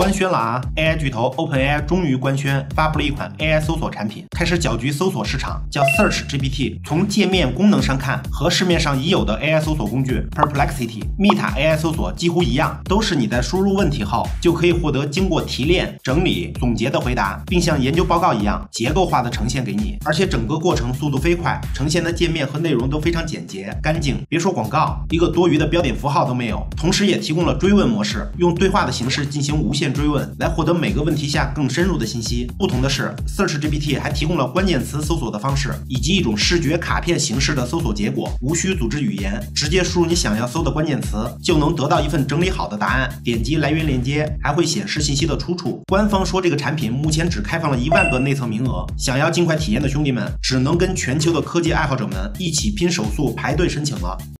官宣了啊！AI 巨头 OpenAI 终于官宣发布了一款 AI 搜索产品，开始搅局搜索市场，叫 Search GPT。从界面功能上看，和市面上已有的 AI 搜索工具 Perplexity、Meta AI 搜索几乎一样，都是你在输入问题后就可以获得经过提炼、整理、总结的回答，并像研究报告一样结构化的呈现给你。而且整个过程速度飞快，呈现的界面和内容都非常简洁干净。别说广告，一个多余的标点符号都没有。同时也提供了追问模式，用对话的形式进行无限。追问来获得每个问题下更深入的信息。不同的是，Search GPT 还提供了关键词搜索的方式，以及一种视觉卡片形式的搜索结果，无需组织语言，直接输入你想要搜的关键词，就能得到一份整理好的答案。点击来源链接，还会显示信息的出处。官方说这个产品目前只开放了一万个内测名额，想要尽快体验的兄弟们，只能跟全球的科技爱好者们一起拼手速排队申请了。